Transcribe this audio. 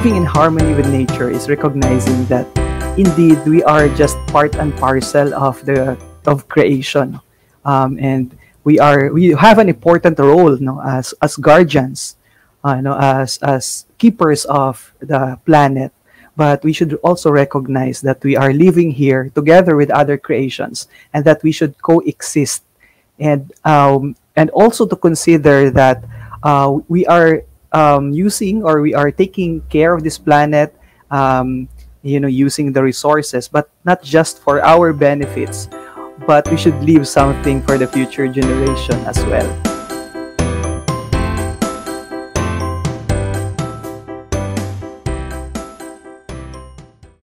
living in harmony with nature is recognizing that indeed we are just part and parcel of the of creation, um, and we are we have an important role, no, as as guardians, uh, no, as as keepers of the planet. But we should also recognize that we are living here together with other creations, and that we should coexist, and um, and also to consider that uh, we are um, using or we are taking care of this planet. Um, you know, using the resources, but not just for our benefits, but we should leave something for the future generation as well.